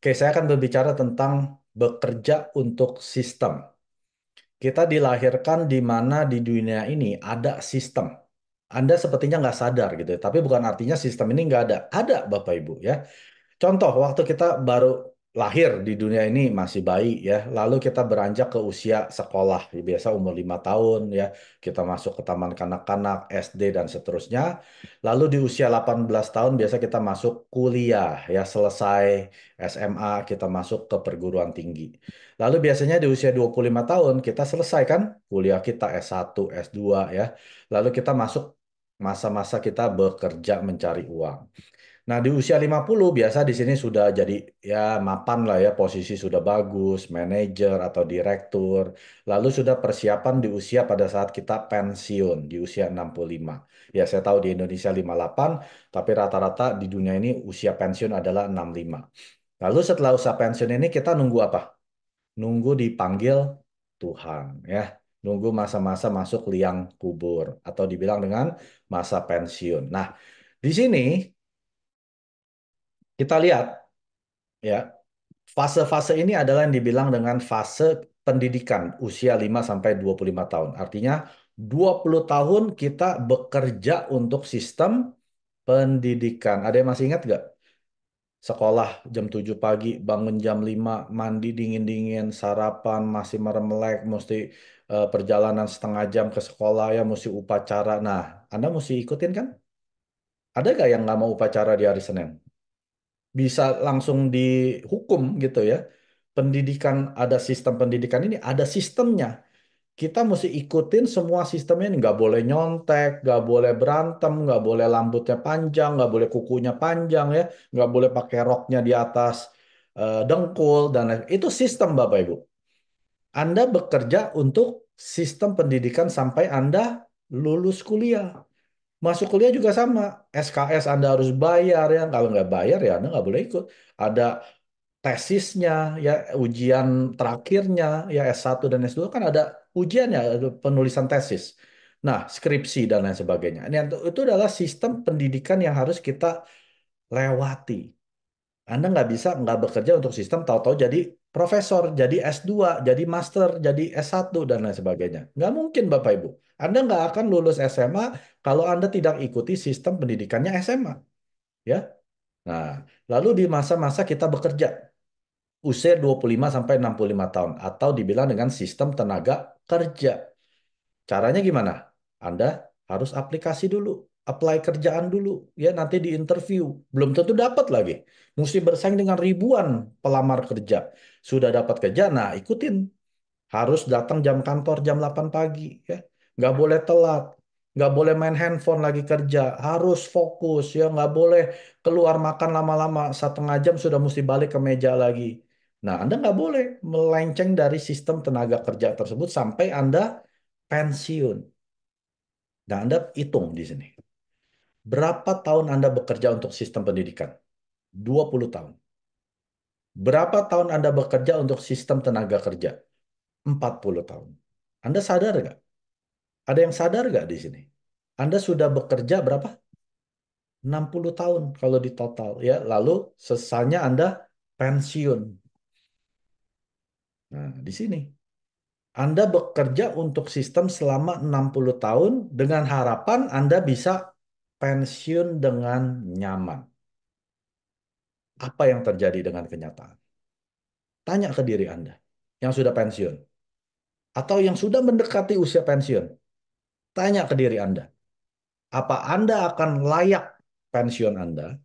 Oke, saya akan berbicara tentang bekerja untuk sistem. Kita dilahirkan di mana di dunia ini ada sistem. Anda sepertinya nggak sadar gitu, tapi bukan artinya sistem ini nggak ada. Ada, Bapak Ibu ya. Contoh, waktu kita baru lahir di dunia ini masih bayi ya, lalu kita beranjak ke usia sekolah, biasa umur lima tahun ya, kita masuk ke taman kanak-kanak, SD dan seterusnya. Lalu di usia 18 tahun biasa kita masuk kuliah ya, selesai SMA kita masuk ke perguruan tinggi. Lalu biasanya di usia 25 tahun kita selesai kan kuliah kita S1, S2 ya. Lalu kita masuk masa-masa kita bekerja mencari uang. Nah, di usia 50 biasa di sini sudah jadi ya mapan lah ya, posisi sudah bagus, manajer atau direktur. Lalu sudah persiapan di usia pada saat kita pensiun di usia 65. Ya, saya tahu di Indonesia 58, tapi rata-rata di dunia ini usia pensiun adalah 65. Lalu setelah usia pensiun ini kita nunggu apa? Nunggu dipanggil Tuhan ya. Nunggu masa-masa masuk liang kubur atau dibilang dengan masa pensiun. Nah, di sini kita lihat ya, fase-fase ini adalah yang dibilang dengan fase pendidikan usia 5 sampai 25 tahun. Artinya 20 tahun kita bekerja untuk sistem pendidikan. Ada yang masih ingat nggak? Sekolah jam 7 pagi, bangun jam 5, mandi dingin-dingin, sarapan masih meremelek, mesti uh, perjalanan setengah jam ke sekolah ya, mesti upacara. Nah, Anda mesti ikutin kan? Ada nggak yang nggak mau upacara di hari Senin? Bisa langsung dihukum gitu ya. Pendidikan ada sistem pendidikan ini ada sistemnya. Kita mesti ikutin semua sistemnya ini. Nggak boleh nyontek, nggak boleh berantem, nggak boleh rambutnya panjang, nggak boleh kukunya panjang ya, nggak boleh pakai roknya di atas uh, dengkul dan lain. Itu sistem Bapak Ibu. Anda bekerja untuk sistem pendidikan sampai Anda lulus kuliah. Masuk kuliah juga sama. SKS Anda harus bayar ya. Kalau nggak bayar ya Anda nggak boleh ikut. Ada tesisnya, ya ujian terakhirnya, ya S1 dan S2 kan ada ujiannya, penulisan tesis. Nah, skripsi dan lain sebagainya. Ini itu adalah sistem pendidikan yang harus kita lewati. Anda nggak bisa nggak bekerja untuk sistem tahu-tahu jadi profesor, jadi S2, jadi master, jadi S1, dan lain sebagainya. Nggak mungkin Bapak Ibu. Anda nggak akan lulus SMA kalau Anda tidak ikuti sistem pendidikannya SMA. Ya. Nah, lalu di masa-masa kita bekerja, usia 25 sampai 65 tahun atau dibilang dengan sistem tenaga kerja. Caranya gimana? Anda harus aplikasi dulu apply kerjaan dulu ya nanti di interview. Belum tentu dapat lagi. Mesti bersaing dengan ribuan pelamar kerja. Sudah dapat kerja nah ikutin. Harus datang jam kantor jam 8 pagi ya. Nggak boleh telat. Nggak boleh main handphone lagi kerja. Harus fokus ya. Nggak boleh keluar makan lama-lama. Setengah jam sudah mesti balik ke meja lagi. Nah Anda nggak boleh melenceng dari sistem tenaga kerja tersebut sampai Anda pensiun. Nah, Anda hitung di sini. Berapa tahun Anda bekerja untuk sistem pendidikan? 20 tahun. Berapa tahun Anda bekerja untuk sistem tenaga kerja? 40 tahun. Anda sadar nggak? Ada yang sadar nggak di sini? Anda sudah bekerja berapa? 60 tahun kalau di total ya. Lalu sesanya Anda pensiun. Nah, di sini. Anda bekerja untuk sistem selama 60 tahun dengan harapan Anda bisa pensiun dengan nyaman. Apa yang terjadi dengan kenyataan? Tanya ke diri Anda yang sudah pensiun atau yang sudah mendekati usia pensiun. Tanya ke diri Anda, apa Anda akan layak pensiun Anda?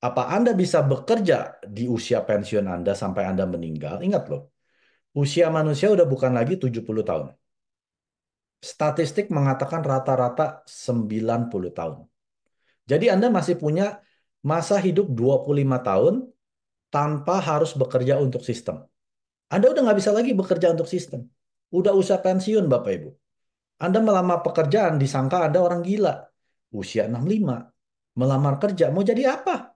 Apa Anda bisa bekerja di usia pensiun Anda sampai Anda meninggal? Ingat loh, usia manusia udah bukan lagi 70 tahun. Statistik mengatakan rata-rata 90 tahun. Jadi Anda masih punya masa hidup 25 tahun tanpa harus bekerja untuk sistem. Anda udah nggak bisa lagi bekerja untuk sistem. Udah usah pensiun Bapak Ibu. Anda melamar pekerjaan disangka Anda orang gila. Usia 65. Melamar kerja mau jadi apa?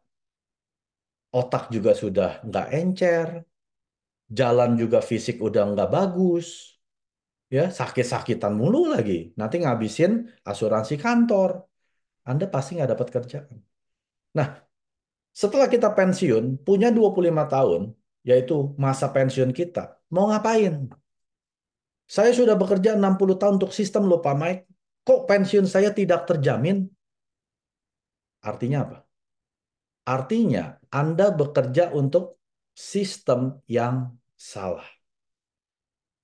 Otak juga sudah nggak encer. Jalan juga fisik udah nggak bagus. Ya, sakit-sakitan mulu lagi. Nanti ngabisin asuransi kantor anda pasti nggak dapat kerjaan. Nah, Setelah kita pensiun, punya 25 tahun, yaitu masa pensiun kita, mau ngapain? Saya sudah bekerja 60 tahun untuk sistem lupa Mike. Kok pensiun saya tidak terjamin? Artinya apa? Artinya Anda bekerja untuk sistem yang salah.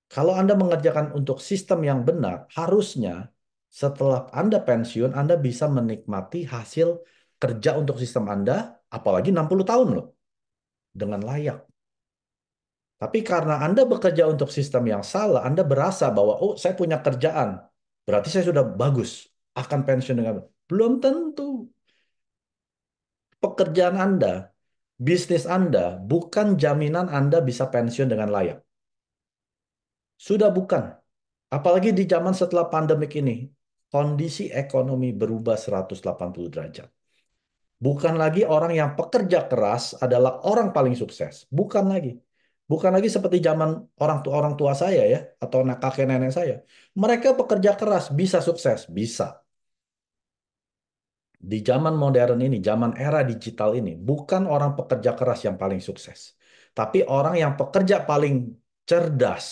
Kalau Anda mengerjakan untuk sistem yang benar, harusnya setelah Anda pensiun, Anda bisa menikmati hasil kerja untuk sistem Anda, apalagi 60 tahun loh, dengan layak. Tapi karena Anda bekerja untuk sistem yang salah, Anda berasa bahwa, oh saya punya kerjaan, berarti saya sudah bagus, akan pensiun dengan belum tentu. Pekerjaan Anda, bisnis Anda, bukan jaminan Anda bisa pensiun dengan layak. Sudah bukan. Apalagi di zaman setelah pandemik ini, kondisi ekonomi berubah 180 derajat. Bukan lagi orang yang pekerja keras adalah orang paling sukses. Bukan lagi. Bukan lagi seperti zaman orang tua orang tua saya ya atau kakek nenek saya. Mereka pekerja keras bisa sukses, bisa. Di zaman modern ini, zaman era digital ini, bukan orang pekerja keras yang paling sukses, tapi orang yang pekerja paling cerdas,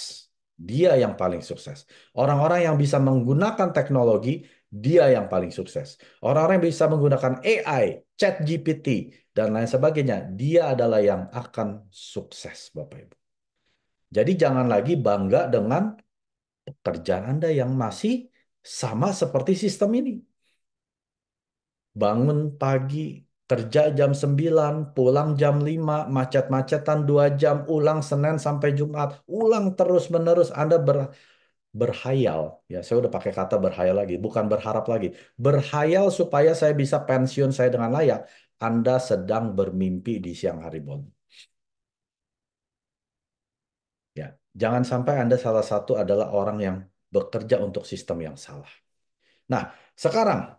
dia yang paling sukses. Orang-orang yang bisa menggunakan teknologi, dia yang paling sukses. Orang-orang yang bisa menggunakan AI, chat GPT, dan lain sebagainya, dia adalah yang akan sukses, Bapak Ibu. Jadi jangan lagi bangga dengan pekerjaan Anda yang masih sama seperti sistem ini. Bangun pagi, kerja jam 9, pulang jam 5, macet-macetan 2 jam, ulang Senin sampai Jumat, ulang terus-menerus Anda ber, berhayal. Ya, saya udah pakai kata berhayal lagi, bukan berharap lagi. Berhayal supaya saya bisa pensiun saya dengan layak. Anda sedang bermimpi di siang hari bolong. Ya, jangan sampai Anda salah satu adalah orang yang bekerja untuk sistem yang salah. Nah, sekarang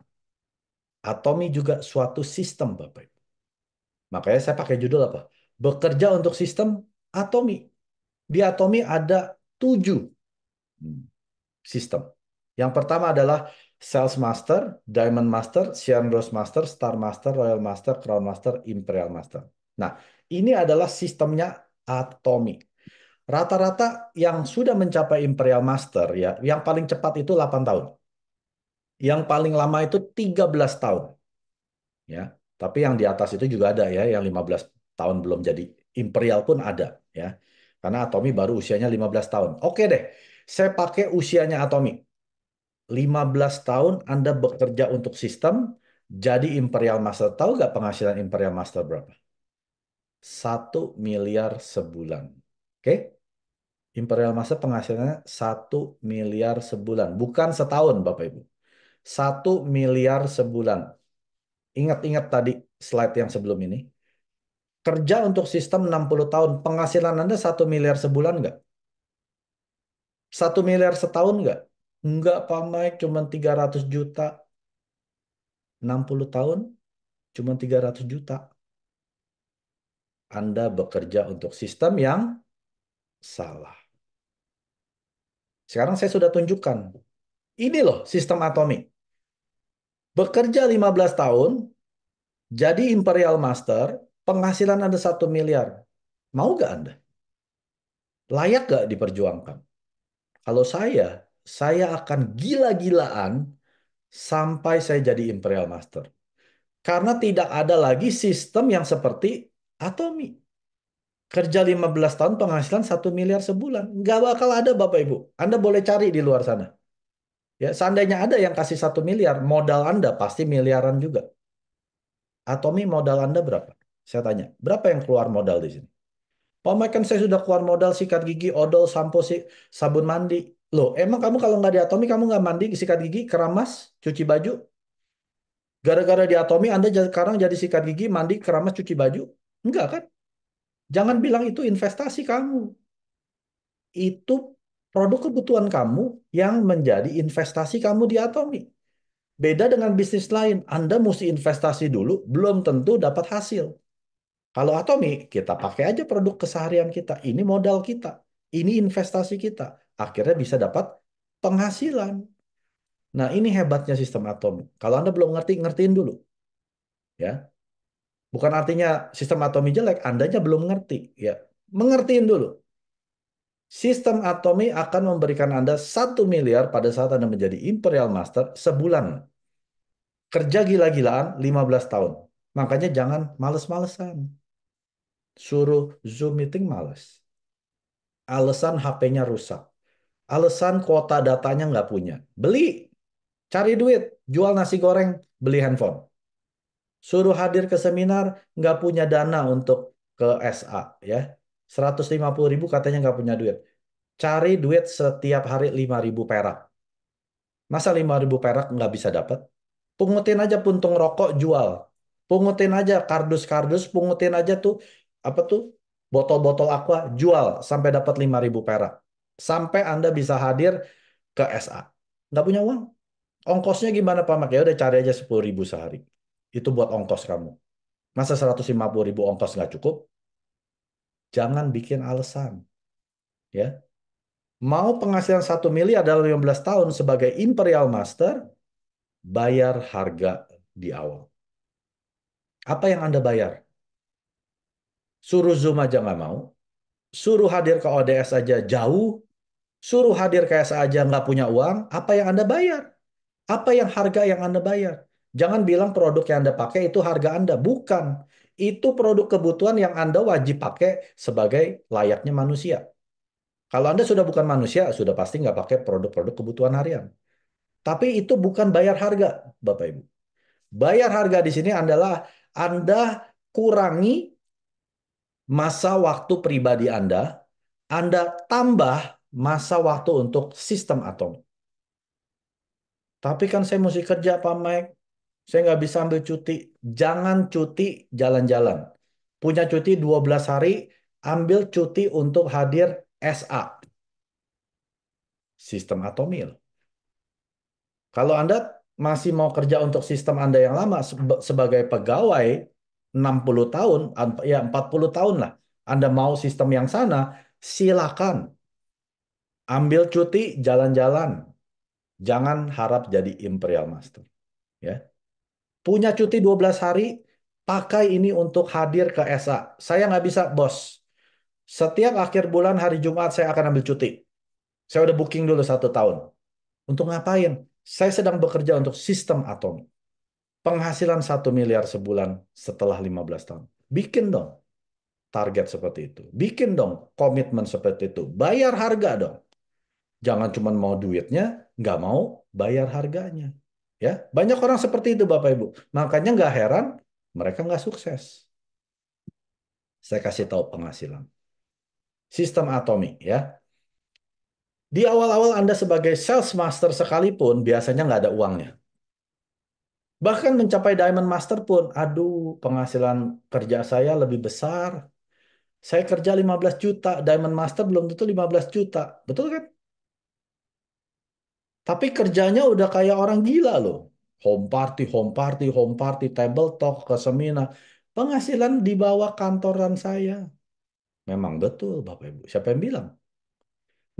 Atomi juga suatu sistem, Bapak Ibu. Makanya saya pakai judul apa? Bekerja untuk sistem Atomi. Di Atomi ada tujuh hmm, sistem. Yang pertama adalah Sales Master, Diamond Master, Sian Rose Master, Star Master, Royal Master, Crown Master, Imperial Master. Nah, ini adalah sistemnya Atomi. Rata-rata yang sudah mencapai Imperial Master ya, yang paling cepat itu 8 tahun. Yang paling lama itu 13 tahun. Ya, tapi yang di atas itu juga ada ya, yang 15 tahun belum jadi Imperial pun ada ya. Karena Atomi baru usianya 15 tahun. Oke deh, saya pakai usianya Atomi. 15 tahun Anda bekerja untuk sistem, jadi Imperial Master. Tahu nggak penghasilan Imperial Master berapa? Satu miliar sebulan. Oke? Imperial Master penghasilannya satu miliar sebulan. Bukan setahun, Bapak Ibu. Satu miliar sebulan. Ingat-ingat tadi slide yang sebelum ini. Kerja untuk sistem 60 tahun. Penghasilan Anda satu miliar sebulan nggak? Satu miliar setahun nggak? Nggak, Pak Mike. Cuma 300 juta. 60 tahun cuma 300 juta. Anda bekerja untuk sistem yang salah. Sekarang saya sudah tunjukkan. Ini loh sistem atomik. Bekerja 15 tahun, jadi Imperial Master, penghasilan Anda 1 miliar. Mau gak Anda? Layak gak diperjuangkan? Kalau saya, saya akan gila-gilaan sampai saya jadi Imperial Master. Karena tidak ada lagi sistem yang seperti Atomi. Kerja 15 tahun penghasilan 1 miliar sebulan. Nggak bakal ada Bapak Ibu. Anda boleh cari di luar sana. Ya, seandainya ada yang kasih 1 miliar, modal Anda pasti miliaran juga. Atomi modal Anda berapa? Saya tanya, berapa yang keluar modal di sini? Pak Mike kan saya sudah keluar modal sikat gigi, odol, sampo, sabun mandi. Loh, emang kamu kalau nggak di Atomi, kamu nggak mandi, sikat gigi, keramas, cuci baju? Gara-gara di Atomi, Anda sekarang jadi sikat gigi, mandi, keramas, cuci baju? Enggak kan? Jangan bilang itu investasi kamu. Itu produk kebutuhan kamu yang menjadi investasi kamu di Atomi. Beda dengan bisnis lain, Anda mesti investasi dulu, belum tentu dapat hasil. Kalau Atomi, kita pakai aja produk keseharian kita. Ini modal kita. Ini investasi kita. Akhirnya bisa dapat penghasilan. Nah, ini hebatnya sistem Atomi. Kalau Anda belum ngerti, ngertiin dulu. Ya. Bukan artinya sistem atomi jelek, Andanya belum ngerti. Ya, mengertiin dulu. Sistem atomi akan memberikan Anda satu miliar pada saat Anda menjadi Imperial Master sebulan. Kerja gila-gilaan 15 tahun. Makanya jangan males-malesan. Suruh Zoom meeting males. Alasan HP-nya rusak. Alasan kuota datanya nggak punya. Beli. Cari duit. Jual nasi goreng. Beli handphone. Suruh hadir ke seminar. Nggak punya dana untuk ke SA. ya 150 ribu katanya nggak punya duit. Cari duit setiap hari 5 ribu perak. Masa 5 ribu perak nggak bisa dapat? Pungutin aja puntung rokok jual. Pungutin aja kardus-kardus, pungutin aja tuh apa tuh botol-botol aqua jual sampai dapat 5 ribu perak. Sampai Anda bisa hadir ke SA. Nggak punya uang. Ongkosnya gimana Pak Mak? Ya udah cari aja 10 ribu sehari. Itu buat ongkos kamu. Masa 150 ribu ongkos nggak cukup? Jangan bikin alasan. Ya, mau penghasilan 1 miliar dalam 15 tahun sebagai Imperial Master, bayar harga di awal. Apa yang Anda bayar? Suruh Zoom aja nggak mau. Suruh hadir ke ODS aja jauh. Suruh hadir ke SA aja nggak punya uang. Apa yang Anda bayar? Apa yang harga yang Anda bayar? Jangan bilang produk yang Anda pakai itu harga Anda. Bukan. Itu produk kebutuhan yang Anda wajib pakai sebagai layaknya manusia. Kalau Anda sudah bukan manusia, sudah pasti nggak pakai produk-produk kebutuhan harian. Tapi itu bukan bayar harga, Bapak Ibu. Bayar harga di sini adalah Anda kurangi masa waktu pribadi Anda, Anda tambah masa waktu untuk sistem atom. Tapi kan saya mesti kerja, Pak Mike. Saya nggak bisa ambil cuti. Jangan cuti jalan-jalan. Punya cuti 12 hari, ambil cuti untuk hadir SA. Sistem atomil. Kalau Anda masih mau kerja untuk sistem Anda yang lama sebagai pegawai 60 tahun, ya 40 tahun lah. Anda mau sistem yang sana, silakan. Ambil cuti, jalan-jalan. Jangan harap jadi Imperial Master. Ya. Punya cuti 12 hari, pakai ini untuk hadir ke SA. Saya nggak bisa, bos. Setiap akhir bulan hari Jumat saya akan ambil cuti. Saya udah booking dulu satu tahun. Untuk ngapain? Saya sedang bekerja untuk sistem atom. Penghasilan satu miliar sebulan setelah 15 tahun. Bikin dong target seperti itu. Bikin dong komitmen seperti itu. Bayar harga dong. Jangan cuma mau duitnya, nggak mau bayar harganya. Ya, banyak orang seperti itu Bapak Ibu. Makanya nggak heran mereka nggak sukses. Saya kasih tahu penghasilan. Sistem atomi ya. Di awal-awal Anda sebagai sales master sekalipun biasanya nggak ada uangnya. Bahkan mencapai Diamond Master pun, aduh penghasilan kerja saya lebih besar. Saya kerja 15 juta, Diamond Master belum tentu 15 juta. Betul kan? Tapi kerjanya udah kayak orang gila loh. Home party, home party, home party, table talk, ke seminar. Penghasilan di bawah kantoran saya. Memang betul Bapak Ibu. Siapa yang bilang?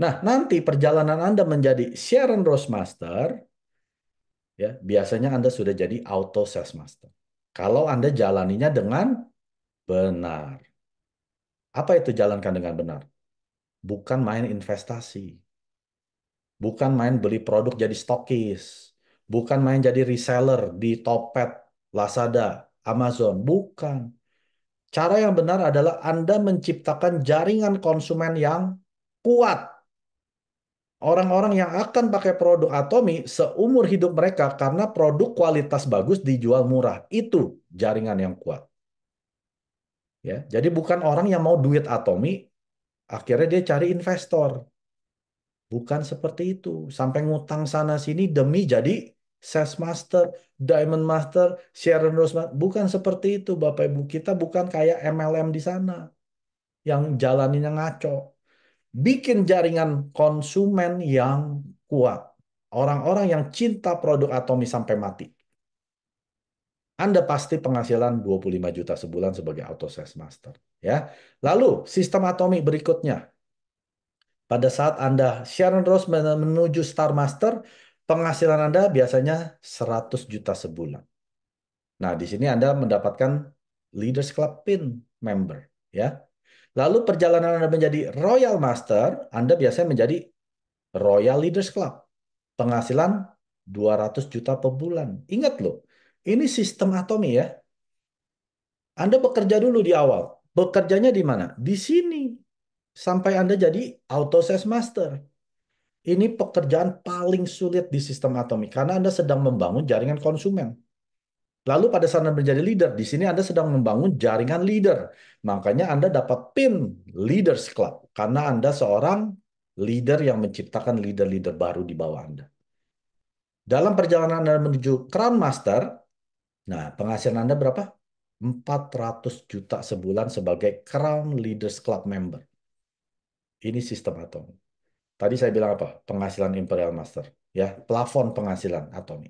Nah, nanti perjalanan Anda menjadi Sharon Rose Master, ya biasanya Anda sudah jadi auto sales master. Kalau Anda jalaninya dengan benar. Apa itu jalankan dengan benar? Bukan main investasi. Bukan main beli produk jadi stokis. Bukan main jadi reseller di Topet, Lazada, Amazon. Bukan. Cara yang benar adalah Anda menciptakan jaringan konsumen yang kuat. Orang-orang yang akan pakai produk Atomi seumur hidup mereka karena produk kualitas bagus dijual murah. Itu jaringan yang kuat. Ya, jadi bukan orang yang mau duit Atomi, akhirnya dia cari investor. Bukan seperti itu. Sampai ngutang sana sini demi jadi sales master, diamond master, Sharon Rose master. Bukan seperti itu Bapak Ibu. Kita bukan kayak MLM di sana. Yang jalaninnya ngaco. Bikin jaringan konsumen yang kuat. Orang-orang yang cinta produk Atomi sampai mati. Anda pasti penghasilan 25 juta sebulan sebagai auto sales master. Ya. Lalu sistem Atomi berikutnya pada saat Anda Sharon Rose menuju Star Master, penghasilan Anda biasanya 100 juta sebulan. Nah, di sini Anda mendapatkan Leaders Club PIN member, ya. Lalu perjalanan Anda menjadi Royal Master, Anda biasanya menjadi Royal Leaders Club. Penghasilan 200 juta per bulan. Ingat loh, ini sistem atomi ya. Anda bekerja dulu di awal. Bekerjanya di mana? Di sini. Sampai Anda jadi Auto Sales Master. Ini pekerjaan paling sulit di sistem atomi karena Anda sedang membangun jaringan konsumen. Lalu pada saat Anda menjadi leader, di sini Anda sedang membangun jaringan leader. Makanya Anda dapat PIN Leaders Club karena Anda seorang leader yang menciptakan leader-leader baru di bawah Anda. Dalam perjalanan Anda menuju Crown Master, nah penghasilan Anda berapa? 400 juta sebulan sebagai Crown Leaders Club member. Ini sistem atomi. Tadi saya bilang apa? Penghasilan Imperial Master. Ya, plafon penghasilan atomi.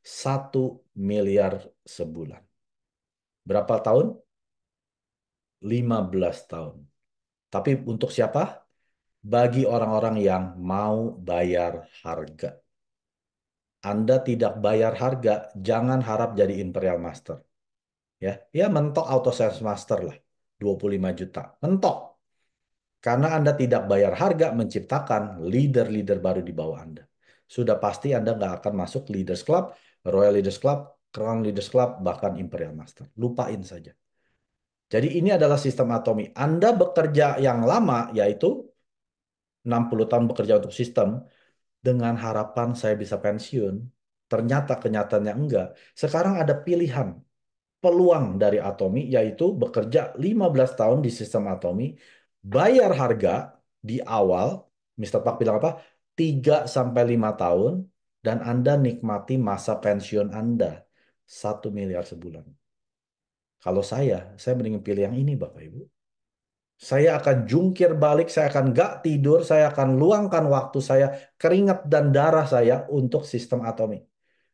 Satu miliar sebulan. Berapa tahun? 15 tahun. Tapi untuk siapa? Bagi orang-orang yang mau bayar harga. Anda tidak bayar harga, jangan harap jadi Imperial Master. Ya, ya mentok Auto Sales Master lah. 25 juta. Mentok. Karena Anda tidak bayar harga menciptakan leader-leader baru di bawah Anda. Sudah pasti Anda nggak akan masuk Leaders Club, Royal Leaders Club, Crown Leaders Club, bahkan Imperial Master. Lupain saja. Jadi ini adalah sistem atomi. Anda bekerja yang lama, yaitu 60 tahun bekerja untuk sistem, dengan harapan saya bisa pensiun. Ternyata kenyataannya enggak. Sekarang ada pilihan, peluang dari atomi, yaitu bekerja 15 tahun di sistem atomi, bayar harga di awal, Mr. Pak bilang apa? 3 sampai 5 tahun dan Anda nikmati masa pensiun Anda 1 miliar sebulan. Kalau saya, saya mending pilih yang ini Bapak Ibu. Saya akan jungkir balik, saya akan gak tidur, saya akan luangkan waktu saya, keringat dan darah saya untuk sistem atomi.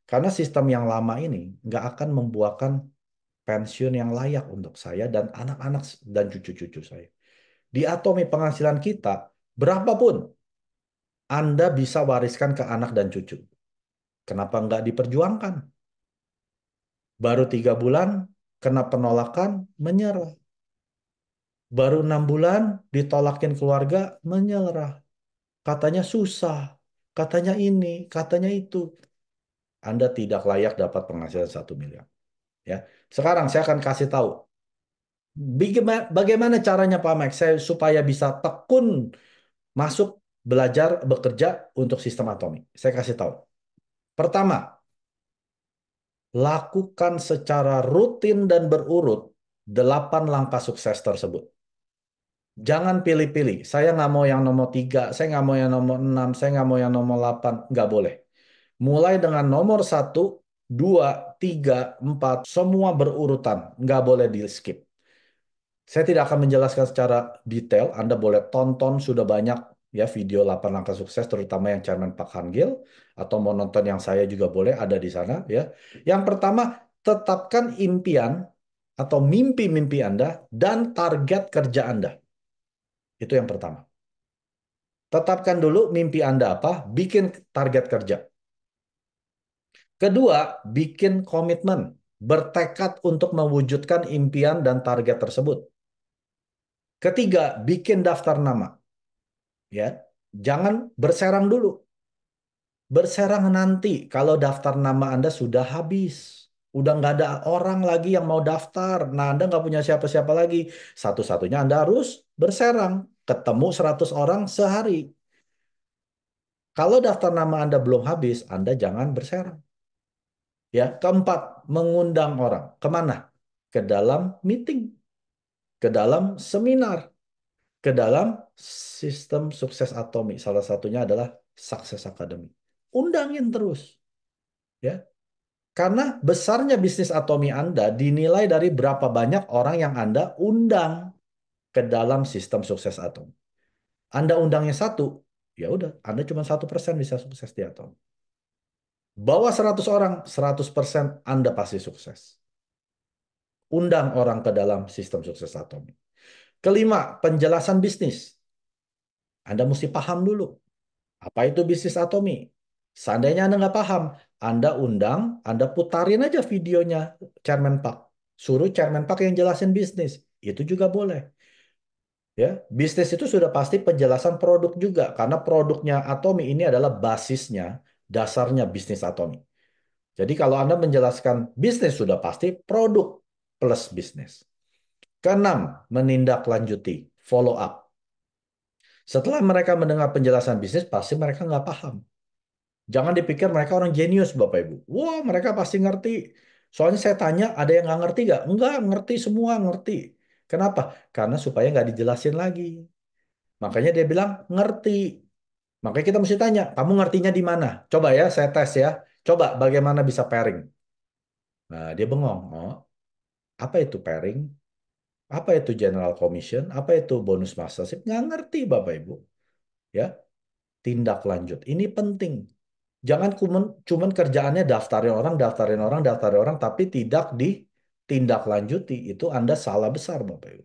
Karena sistem yang lama ini nggak akan membuahkan pensiun yang layak untuk saya dan anak-anak dan cucu-cucu saya. Di atomi penghasilan kita, berapapun Anda bisa wariskan ke anak dan cucu. Kenapa nggak diperjuangkan? Baru tiga bulan, kena penolakan, menyerah. Baru enam bulan, ditolakin keluarga, menyerah. Katanya susah, katanya ini, katanya itu. Anda tidak layak dapat penghasilan satu miliar. Ya, sekarang saya akan kasih tahu bagaimana caranya Pak Max saya supaya bisa tekun masuk belajar bekerja untuk sistem atomi. Saya kasih tahu. Pertama, lakukan secara rutin dan berurut delapan langkah sukses tersebut. Jangan pilih-pilih. Saya nggak mau yang nomor tiga, saya nggak mau yang nomor enam, saya nggak mau yang nomor delapan. Nggak boleh. Mulai dengan nomor satu, dua, tiga, empat, semua berurutan. Nggak boleh di skip. Saya tidak akan menjelaskan secara detail. Anda boleh tonton sudah banyak ya video 8 langkah sukses terutama yang Chairman Pak Hangil atau mau nonton yang saya juga boleh ada di sana ya. Yang pertama, tetapkan impian atau mimpi-mimpi Anda dan target kerja Anda. Itu yang pertama. Tetapkan dulu mimpi Anda apa, bikin target kerja. Kedua, bikin komitmen, bertekad untuk mewujudkan impian dan target tersebut. Ketiga, bikin daftar nama. Ya, jangan berserang dulu. Berserang nanti kalau daftar nama Anda sudah habis. Udah nggak ada orang lagi yang mau daftar. Nah, Anda nggak punya siapa-siapa lagi. Satu-satunya Anda harus berserang. Ketemu 100 orang sehari. Kalau daftar nama Anda belum habis, Anda jangan berserang. Ya, keempat, mengundang orang. Ke mana? Ke dalam meeting. Ke dalam seminar. Ke dalam sistem sukses atomi. Salah satunya adalah Success Academy. Undangin terus. Ya. Karena besarnya bisnis atomi Anda dinilai dari berapa banyak orang yang Anda undang ke dalam sistem sukses atom. Anda undangnya satu, ya udah, Anda cuma satu persen bisa sukses di atom. Bawa 100 orang, 100% Anda pasti sukses. Undang orang ke dalam sistem sukses atom. Kelima, penjelasan bisnis. Anda mesti paham dulu. Apa itu bisnis atomi? Seandainya Anda nggak paham, Anda undang, Anda putarin aja videonya Chairman Pak. Suruh chairman Park yang jelasin bisnis. Itu juga boleh. Ya, bisnis itu sudah pasti penjelasan produk juga karena produknya Atomi ini adalah basisnya, dasarnya bisnis Atomi. Jadi kalau Anda menjelaskan bisnis sudah pasti produk plus bisnis. Keenam, menindaklanjuti, follow up. Setelah mereka mendengar penjelasan bisnis, pasti mereka nggak paham. Jangan dipikir mereka orang jenius, Bapak Ibu. Wah, mereka pasti ngerti. Soalnya saya tanya, ada yang nggak ngerti nggak? Enggak, ngerti semua, ngerti. Kenapa? Karena supaya nggak dijelasin lagi. Makanya dia bilang, ngerti. Makanya kita mesti tanya, kamu ngertinya di mana? Coba ya, saya tes ya. Coba bagaimana bisa pairing. Nah, dia bengong. Oh, apa itu pairing? Apa itu general commission? Apa itu bonus mastership? Nggak ngerti Bapak Ibu. Ya, tindak lanjut. Ini penting. Jangan cuman, cuman kerjaannya daftarin orang, daftarin orang, daftarin orang, tapi tidak ditindaklanjuti. Itu Anda salah besar Bapak Ibu.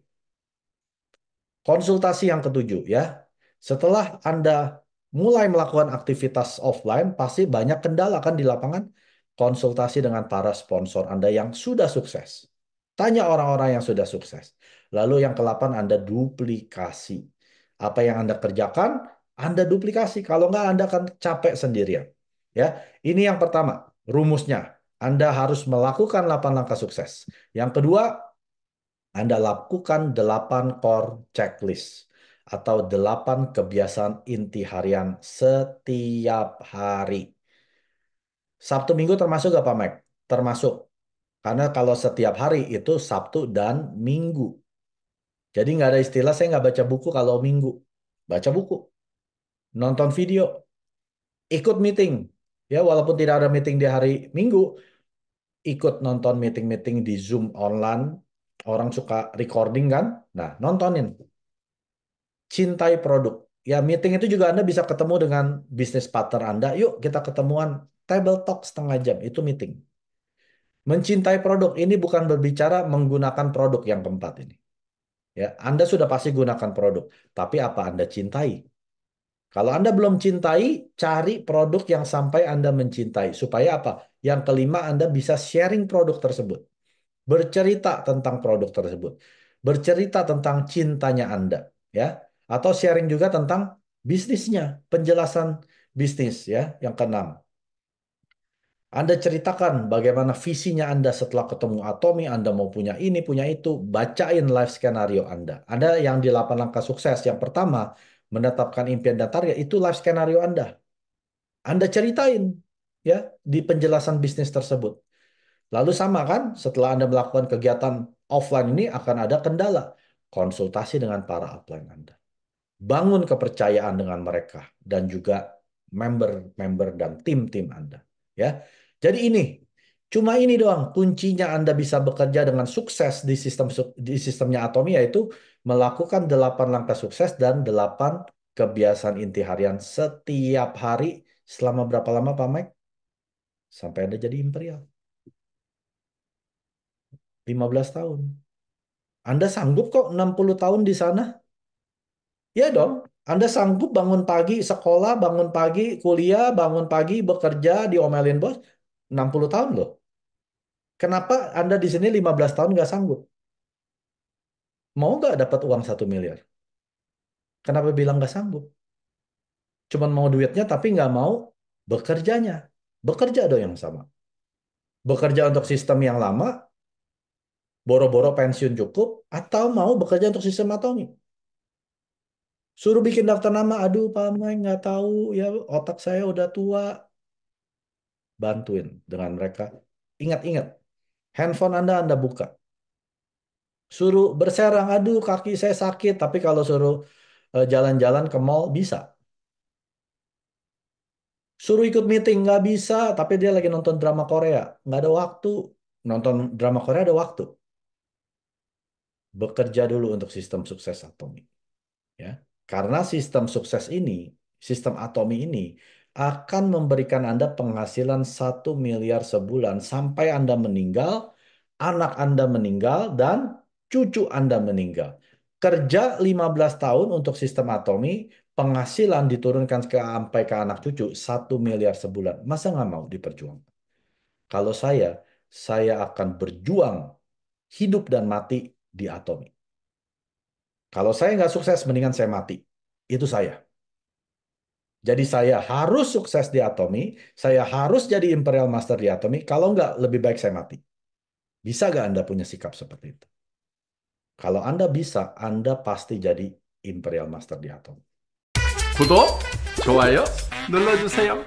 Konsultasi yang ketujuh ya. Setelah Anda mulai melakukan aktivitas offline, pasti banyak kendala kan di lapangan. Konsultasi dengan para sponsor Anda yang sudah sukses. Tanya orang-orang yang sudah sukses. Lalu yang ke-8 Anda duplikasi. Apa yang Anda kerjakan, Anda duplikasi. Kalau nggak, Anda akan capek sendirian. Ya, ini yang pertama, rumusnya. Anda harus melakukan 8 langkah sukses. Yang kedua, Anda lakukan 8 core checklist atau 8 kebiasaan inti harian setiap hari. Sabtu Minggu termasuk apa, Mike? Termasuk. Karena kalau setiap hari itu Sabtu dan Minggu. Jadi nggak ada istilah saya nggak baca buku kalau Minggu. Baca buku. Nonton video. Ikut meeting. Ya, walaupun tidak ada meeting di hari Minggu, ikut nonton meeting-meeting di Zoom online. Orang suka recording kan? Nah, nontonin. Cintai produk. Ya, meeting itu juga Anda bisa ketemu dengan bisnis partner Anda. Yuk, kita ketemuan table talk setengah jam. Itu meeting. Mencintai produk ini bukan berbicara menggunakan produk yang keempat ini. Ya, Anda sudah pasti gunakan produk, tapi apa Anda cintai? Kalau Anda belum cintai, cari produk yang sampai Anda mencintai. Supaya apa? Yang kelima, Anda bisa sharing produk tersebut. Bercerita tentang produk tersebut. Bercerita tentang cintanya Anda. ya Atau sharing juga tentang bisnisnya. Penjelasan bisnis. ya Yang keenam. Anda ceritakan bagaimana visinya Anda setelah ketemu Atomi, Anda mau punya ini, punya itu, bacain life skenario Anda. Ada yang di 8 langkah sukses. Yang pertama, menetapkan impian dan target, itu life skenario Anda. Anda ceritain ya di penjelasan bisnis tersebut. Lalu sama kan, setelah Anda melakukan kegiatan offline ini akan ada kendala. Konsultasi dengan para upline Anda. Bangun kepercayaan dengan mereka dan juga member-member dan tim-tim Anda. Ya, jadi ini cuma ini doang kuncinya Anda bisa bekerja dengan sukses di sistem di sistemnya Atomi yaitu melakukan delapan langkah sukses dan delapan kebiasaan inti harian setiap hari selama berapa lama Pak Mike? Sampai Anda jadi imperial. 15 tahun. Anda sanggup kok 60 tahun di sana? Ya dong. Anda sanggup bangun pagi sekolah, bangun pagi kuliah, bangun pagi bekerja, diomelin bos. 60 tahun loh. Kenapa Anda di sini 15 tahun nggak sanggup? Mau nggak dapat uang satu miliar? Kenapa bilang nggak sanggup? Cuman mau duitnya tapi nggak mau bekerjanya. Bekerja dong yang sama. Bekerja untuk sistem yang lama, boro-boro pensiun cukup, atau mau bekerja untuk sistem atomi. Suruh bikin daftar nama, aduh Pak Mai nggak tahu ya otak saya udah tua. Bantuin dengan mereka. Ingat-ingat, handphone Anda Anda buka. Suruh berserang, aduh kaki saya sakit, tapi kalau suruh eh, jalan-jalan ke mall bisa. Suruh ikut meeting nggak bisa, tapi dia lagi nonton drama Korea, nggak ada waktu. Nonton drama Korea ada waktu. Bekerja dulu untuk sistem sukses Atomi. Ya. Karena sistem sukses ini, sistem Atomi ini akan memberikan Anda penghasilan satu miliar sebulan sampai Anda meninggal, anak Anda meninggal, dan cucu Anda meninggal. Kerja 15 tahun untuk sistem Atomi, penghasilan diturunkan ke sampai ke anak cucu satu miliar sebulan. Masa nggak mau diperjuangkan? Kalau saya, saya akan berjuang hidup dan mati di Atomi. Kalau saya nggak sukses, mendingan saya mati. Itu saya. Jadi saya harus sukses di Atomi, saya harus jadi Imperial Master di Atomi, kalau nggak lebih baik saya mati. Bisa nggak Anda punya sikap seperti itu? Kalau Anda bisa, Anda pasti jadi Imperial Master di Atomi. 구독, 좋아요 눌러주세요.